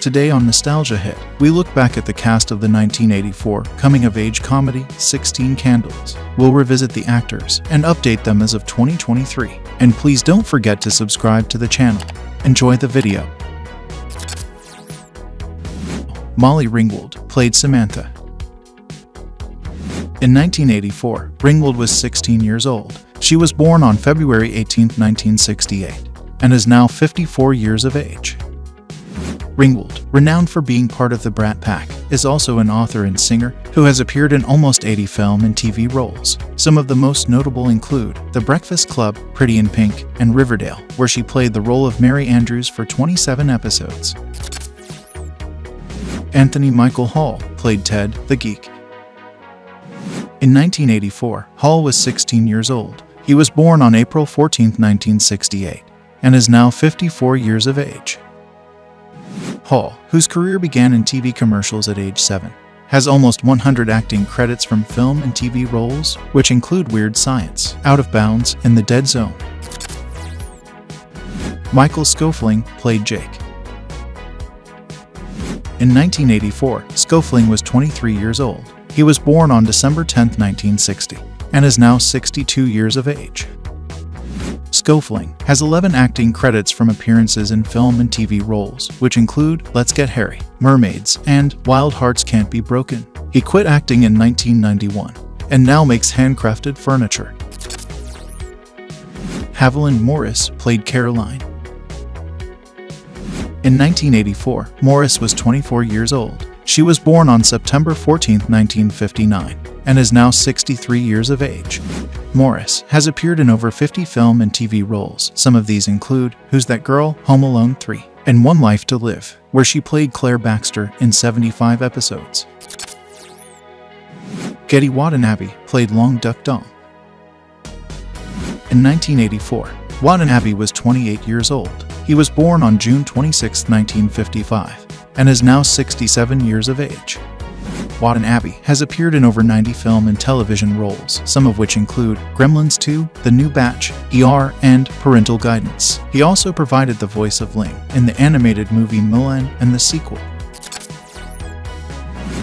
Today on Nostalgia Hit, we look back at the cast of the 1984 coming of age comedy 16 Candles. We'll revisit the actors and update them as of 2023. And please don't forget to subscribe to the channel. Enjoy the video. Molly Ringwald played Samantha. In 1984, Ringwald was 16 years old. She was born on February 18, 1968, and is now 54 years of age. Ringwald, renowned for being part of the Brat Pack, is also an author and singer who has appeared in almost 80 film and TV roles. Some of the most notable include The Breakfast Club, Pretty in Pink, and Riverdale, where she played the role of Mary Andrews for 27 episodes. Anthony Michael Hall played Ted, the Geek. In 1984, Hall was 16 years old. He was born on April 14, 1968, and is now 54 years of age. Hall, whose career began in TV commercials at age 7, has almost 100 acting credits from film and TV roles, which include Weird Science, Out of Bounds, and The Dead Zone. Michael Schoeffling played Jake. In 1984, Schoeffling was 23 years old. He was born on December 10, 1960, and is now 62 years of age. Schoeffling has 11 acting credits from appearances in film and TV roles, which include Let's Get Harry, Mermaids, and Wild Hearts Can't Be Broken. He quit acting in 1991 and now makes handcrafted furniture. Haviland Morris played Caroline. In 1984, Morris was 24 years old. She was born on September 14, 1959, and is now 63 years of age. Morris has appeared in over 50 film and TV roles. Some of these include Who's That Girl, Home Alone 3, and One Life to Live, where she played Claire Baxter in 75 episodes. Gedde Watanabe played Long Duck Dong. In 1984, Watanabe was 28 years old. He was born on June 26, 1955, and is now 67 years of age. Watanabe has appeared in over 90 film and television roles, some of which include Gremlins 2, The New Batch, ER, and Parental Guidance. He also provided the voice of Ling in the animated movie Mulan and the sequel.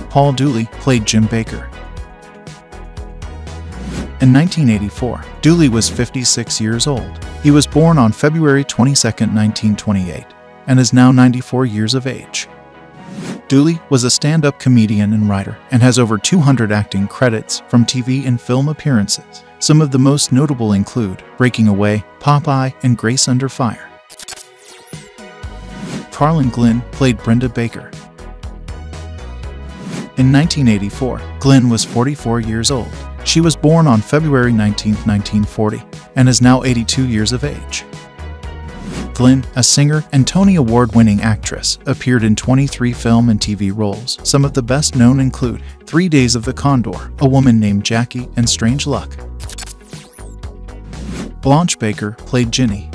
Paul Dooley played Jim Baker. In 1984, Dooley was 56 years old. He was born on February 22, 1928, and is now 94 years of age. Dooley was a stand up comedian and writer and has over 200 acting credits from TV and film appearances. Some of the most notable include Breaking Away, Popeye, and Grace Under Fire. Carlin Glynn played Brenda Baker. In 1984, Glynn was 44 years old. She was born on February 19, 1940, and is now 82 years of age. Glynn, a singer and Tony Award winning actress, appeared in 23 film and TV roles. Some of the best known include Three Days of the Condor, A Woman Named Jackie, and Strange Luck. Blanche Baker played Ginny.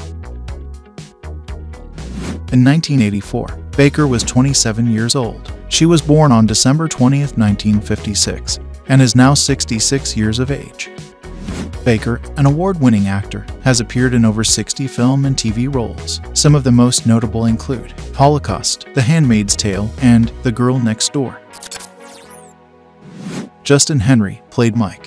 In 1984, Baker was 27 years old. She was born on December 20, 1956, and is now 66 years of age. Baker, an award winning actor, has appeared in over 60 film and TV roles. Some of the most notable include Holocaust, The Handmaid's Tale, and The Girl Next Door. Justin Henry played Mike.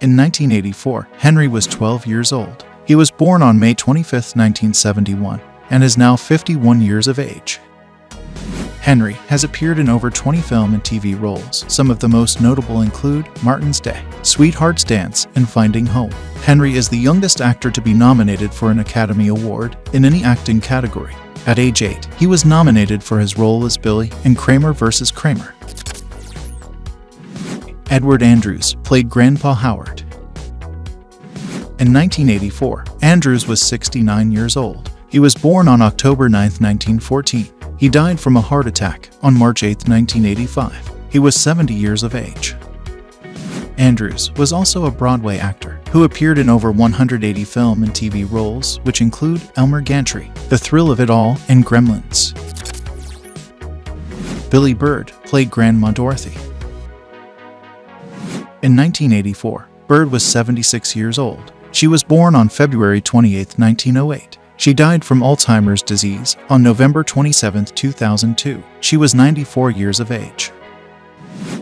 In 1984, Henry was 12 years old. He was born on May 25, 1971, and is now 51 years of age. Henry has appeared in over 20 film and TV roles. Some of the most notable include Martin's Day, Sweetheart's Dance, and Finding Home. Henry is the youngest actor to be nominated for an Academy Award in any acting category. At age 8, he was nominated for his role as Billy in Kramer vs. Kramer. Edward Andrews played Grandpa Howard. In 1984, Andrews was 69 years old. He was born on October 9, 1914. He died from a heart attack on March 8, 1985. He was 70 years of age. Andrews was also a Broadway actor who appeared in over 180 film and TV roles, which include Elmer Gantry, The Thrill of It All, and Gremlins. Billie Bird played Grandma Dorothy. In 1984, Bird was 76 years old. She was born on February 28, 1908. She died from Alzheimer's disease on November 27, 2002. She was 94 years of age.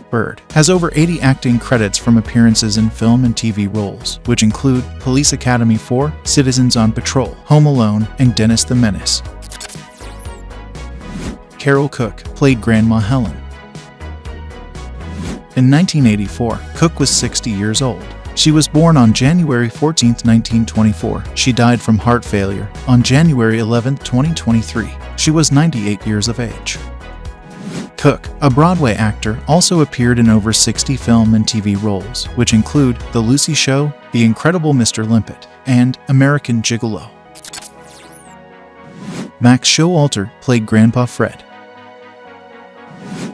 Bird has over 80 acting credits from appearances in film and TV roles, which include Police Academy 4, Citizens on Patrol, Home Alone, and Dennis the Menace. Carole Cook played Grandma Helen. In 1984, Cook was 60 years old. She was born on January 14, 1924. She died from heart failure on January 11, 2023. She was 98 years of age. Cook, a Broadway actor, also appeared in over 60 film and TV roles, which include The Lucy Show, The Incredible Mr. Limpet, and American Gigolo. Max Showalter played Grandpa Fred.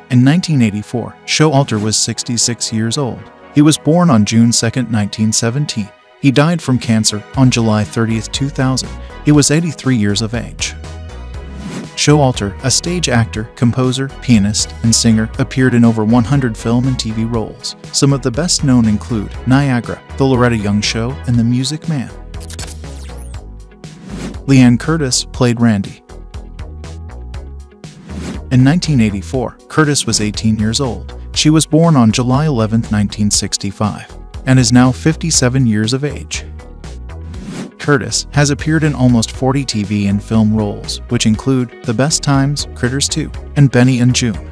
In 1984, Showalter was 66 years old. He was born on June 2, 1917. He died from cancer on July 30, 2000. He was 83 years of age. Showalter, a stage actor, composer, pianist, and singer, appeared in over 100 film and TV roles. Some of the best known include Niagara, The Loretta Young Show, and The Music Man. Liane Curtis played Randy. In 1984, Curtis was 18 years old. She was born on July 11, 1965, and is now 57 years of age. Curtis has appeared in almost 40 TV and film roles, which include The Best Times, Critters 2, and Benny and Joon.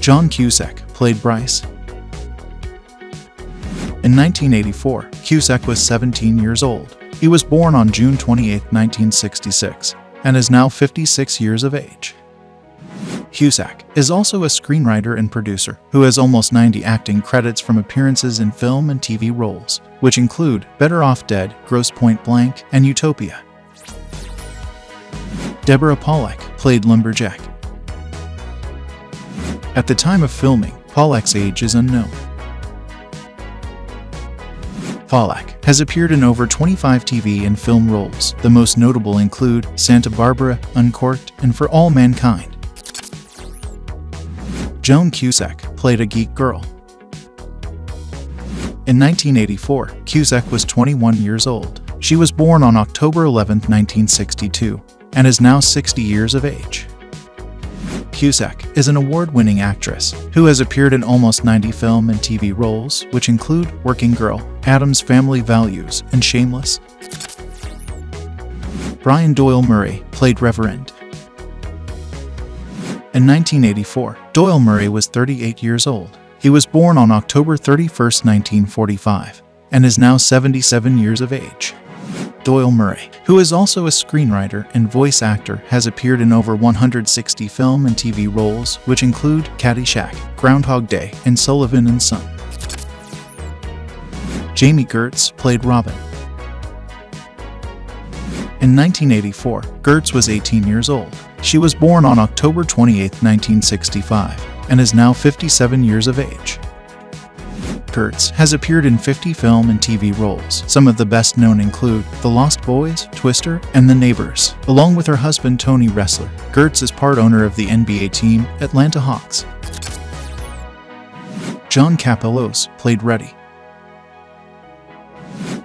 John Cusack played Bryce. In 1984, Cusack was 17 years old. He was born on June 28, 1966, and is now 56 years of age. Cusack is also a screenwriter and producer who has almost 90 acting credits from appearances in film and TV roles, which include Better Off Dead, Grosse Pointe Blank, and Utopia. Deborah Pollack played Lumberjack. At the time of filming, Pollack's age is unknown. Pollack has appeared in over 25 TV and film roles. The most notable include Santa Barbara, Uncorked, and For All Mankind. Joan Cusack played a geek girl. In 1984, Cusack was 21 years old. She was born on October 11, 1962, and is now 60 years of age. Cusack is an award-winning actress who has appeared in almost 90 film and TV roles, which include Working Girl, Addams Family Values, and Shameless. Brian Doyle Murray played Reverend in 1984, Doyle Murray was 38 years old. He was born on October 31, 1945, and is now 77 years of age. Doyle Murray, who is also a screenwriter and voice actor, has appeared in over 160 film and TV roles, which include Caddyshack, Groundhog Day, and Sullivan and Son. Jami Gertz played Robin. In 1984, Gertz was 18 years old. She was born on October 28, 1965, and is now 57 years of age. Gertz has appeared in 50 film and TV roles. Some of the best known include The Lost Boys, Twister, and The Neighbors. Along with her husband Tony Ressler, Gertz is part owner of the NBA team Atlanta Hawks. John Kapelos played Reddy.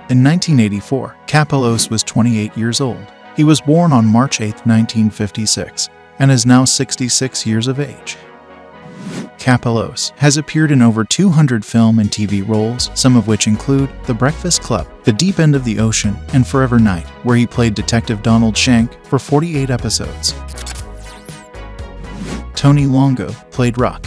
In 1984, Kapelos was 28 years old. He was born on March 8, 1956, and is now 66 years of age. Kapelos has appeared in over 200 film and TV roles, some of which include The Breakfast Club, The Deep End of the Ocean, and Forever Knight, where he played Detective Donald Shank for 48 episodes. Tony Longo played Rock.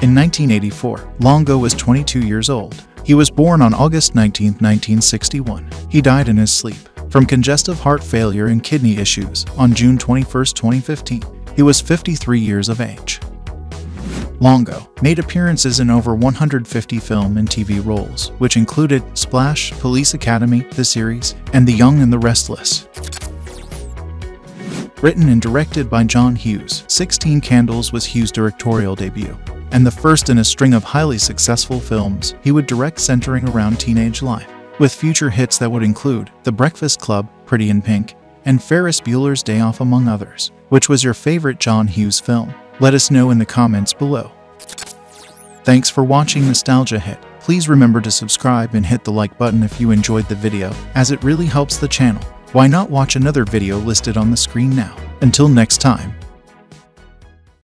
In 1984, Longo was 22 years old he was born on August 19, 1961. He died in his sleep from congestive heart failure and kidney issues on June 21, 2015. He was 53 years of age. Longo made appearances in over 150 film and TV roles, which included Splash, Police Academy, the series, and The Young and the Restless. Written and directed by John Hughes, 16 Candles was Hughes' directorial debut and the first in a string of highly successful films he would direct centering around teenage life, with future hits that would include The Breakfast Club, Pretty in Pink, and Ferris Bueller's Day Off among others. Which was your favorite John Hughes film? Let us know in the comments below. Thanks for watching Nostalgia Hit. Please remember to subscribe and hit the like button if you enjoyed the video, as it really helps the channel. Why not watch another video listed on the screen now? Until next time,